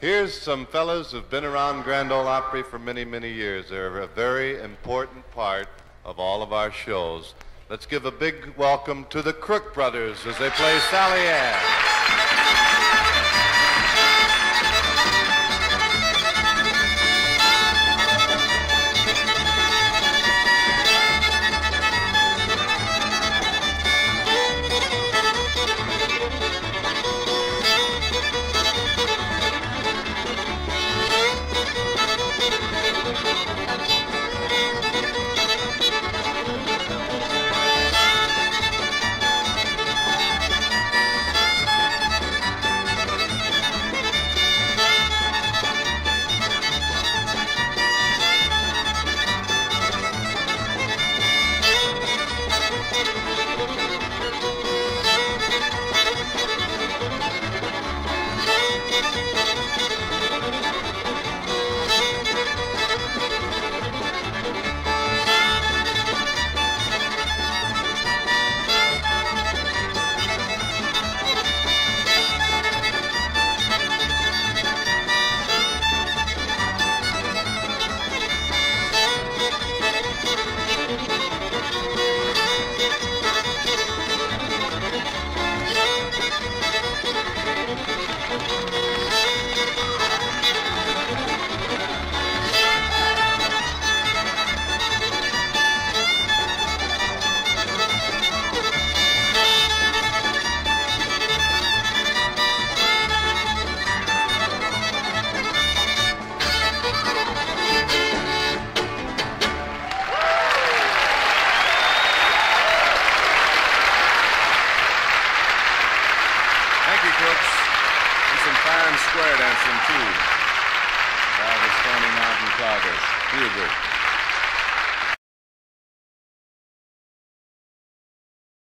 Here's some fellas who've been around Grand Ole Opry for many, many years. They're a very important part of all of our shows. Let's give a big welcome to the Crook Brothers as they play Sally Ann. Fine square dancing, too. By the Stoney Mountain Cloggers. Good.